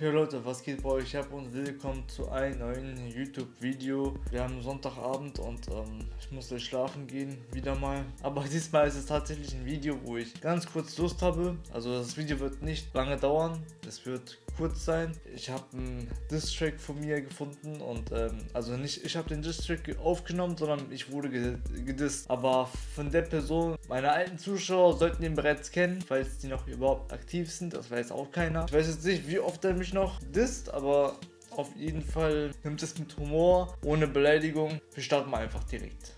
Jo Leute, was geht bei euch ab und willkommen zu einem neuen YouTube-Video. Wir haben Sonntagabend und ähm, ich musste schlafen gehen, wieder mal. Aber diesmal ist es tatsächlich ein Video, wo ich ganz kurz Lust habe. Also das Video wird nicht lange dauern, es wird kurz sein. Ich habe einen Distrack von mir gefunden und ähm, also nicht ich habe den Distrack aufgenommen, sondern ich wurde gedisst. Aber von der Person, meine alten Zuschauer sollten ihn bereits kennen, falls die noch überhaupt aktiv sind. Das weiß auch keiner. Ich weiß jetzt nicht, wie oft er mich noch disst, aber auf jeden Fall nimmt es mit Humor, ohne Beleidigung. Wir starten mal einfach direkt.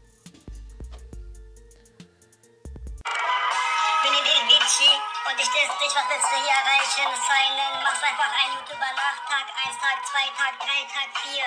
und ich diss dich, was willst du hier erreichen? Signen, mach's einfach ein YouTuber nach Tag 1, Tag 2, Tag 3, Tag 4.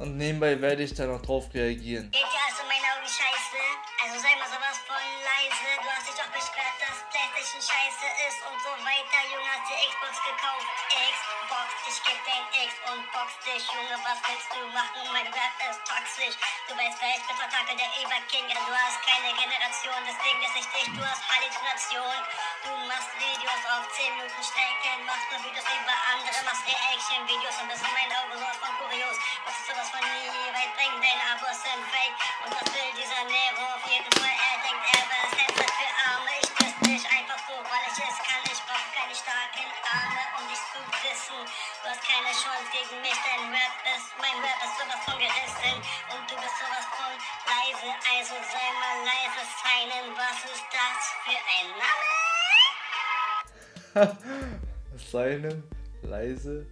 Und nebenbei werde ich da noch drauf reagieren. Geht dir also meine Augen scheiße? Also sei mal sowas von leise. Du hast dich doch beschwert, dass Playstation scheiße ist und so weiter. Junge, hast dir Xbox gekauft. Xbox, ich geb dein X und box dich. Junge, was willst du machen? Mein Rap ist toxisch. Du weißt, wer ich bin, Vertake der Eva King. Du hast keine Generation, deswegen ist ich dich. Du hast Halluzination. Du machst Videos auf 10 Minuten Strecken. Machst nur Videos über andere. Machst Reaction-Videos und bist in meinen Augen sowas von kurios. Was ist sowas von nie weit bringen? Deine Abos sind fake. Und was will dieser Nero? Auf jeden Fall, er denkt, er wäre das Headset für Arme, um dich zu wissen. Du hast keine Chance gegen mich, dein Rap ist, mein Rap ist sowas von gerissen. Und du bist sowas von leise, also sei mal leise, Seinen. Was ist das für ein Name? Seinen, leise,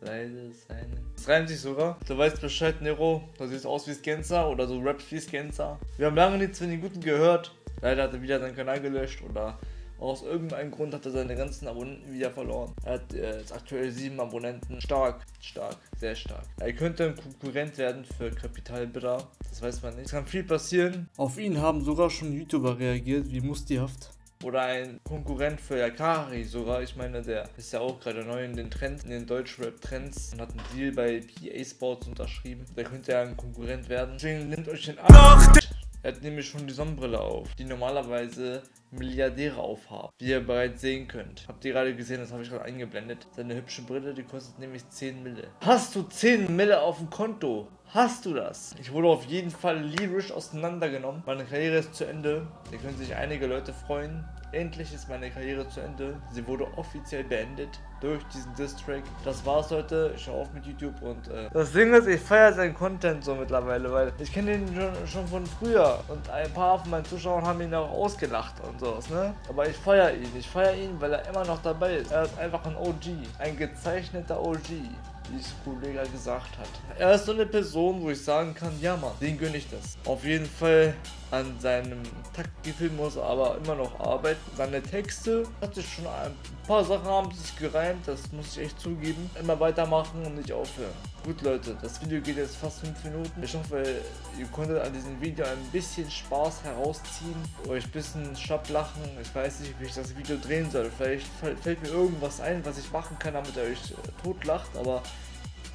leise, seinen. Das reimt sich sogar. Du weißt Bescheid, Nero. Du siehst aus wie Scancer oder so Raps wie Scancer. Wir haben lange nichts von den Guten gehört. Leider hat er wieder seinen Kanal gelöscht oder aus irgendeinem Grund hat er seine ganzen Abonnenten wieder verloren. Er hat äh, jetzt aktuell sieben Abonnenten. Stark, stark, sehr stark. Er könnte ein Konkurrent werden für Kapital Bra. Das weiß man nicht. Es kann viel passieren. Auf ihn haben sogar schon YouTuber reagiert, wie Mustihaft. Oder ein Konkurrent für Yakari sogar. Ich meine, der ist ja auch gerade neu in den Trends, in den Deutschrap-Trends und hat einen Deal bei PA Sports unterschrieben. Der könnte ja ein Konkurrent werden. Deswegen nimmt euch den Arsch. Er hat nämlich schon die Sonnenbrille auf, die normalerweise Milliardäre aufhaben, wie ihr bereits sehen könnt. Habt ihr gerade gesehen, das habe ich gerade eingeblendet. Seine hübsche Brille, die kostet nämlich 10 Mille. Hast du 10 Mille auf dem Konto? Hast du das? Ich wurde auf jeden Fall lyrisch auseinandergenommen. Meine Karriere ist zu Ende. Hier können sich einige Leute freuen. Endlich ist meine Karriere zu Ende. Sie wurde offiziell beendet durch diesen Distrack. Das war's heute. Ich höre auf mit YouTube und äh, das Ding ist, ich feiere seinen Content so mittlerweile, weil ich kenne ihn schon, schon, von früher und ein paar von meinen Zuschauern haben ihn auch ausgelacht und sowas, ne? Aber ich feiere ihn. Ich feiere ihn, weil er immer noch dabei ist. Er ist einfach ein OG. Ein gezeichneter OG wie es Kollege gesagt hat. Er ist so eine Person, wo ich sagen kann, ja Mann, den gönne ich das. Auf jeden Fall an seinem Taktgefühl muss er aber immer noch arbeiten. Seine Texte hat sich schon ein paar Sachen haben sich gereimt, das muss ich echt zugeben. Immer weitermachen und nicht aufhören. Gut Leute, das Video geht jetzt fast 5 Minuten. Ich hoffe, ihr konntet an diesem Video ein bisschen Spaß herausziehen, euch ein bisschen schlapp lachen. Ich weiß nicht, wie ich das Video drehen soll. Vielleicht fällt mir irgendwas ein, was ich machen kann, damit ihr euch äh, tot lacht, aber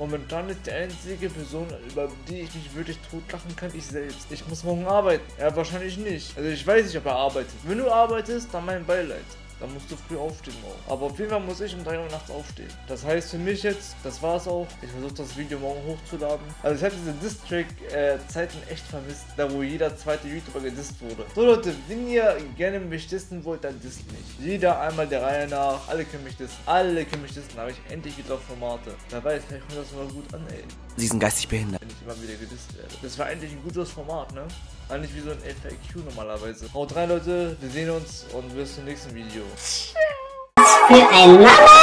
Momentan ist die einzige Person, über die ich mich wirklich totlachen kann, ich selbst. Ich muss morgen arbeiten. Er wahrscheinlich nicht. Also ich weiß nicht, ob er arbeitet. Wenn du arbeitest, dann mein Beileid. Dann musst du früh aufstehen morgen. Aber auf jeden Fall muss ich um 3 Uhr nachts aufstehen. Das heißt für mich jetzt, das war's auch. Ich versuche das Video morgen hochzuladen. Also ich habe diese Distrack-Zeiten äh, echt vermisst, da wo jeder zweite YouTuber gedisst wurde. So Leute, wenn ihr gerne mich dissen wollt, dann disst mich. Jeder einmal der Reihe nach. Alle können mich dissen. Alle können mich dissen. Da habe ich endlich wieder Formate. Wer weiß, vielleicht kommt das mal gut an, ey. Sie sind geistig behindert. Wenn ich immer wieder gedisst werde. Das war endlich ein gutes Format, ne? Eigentlich wie so ein FAQ normalerweise. Haut rein, Leute. Wir sehen uns und bis zum nächsten Video. Für ein Mama!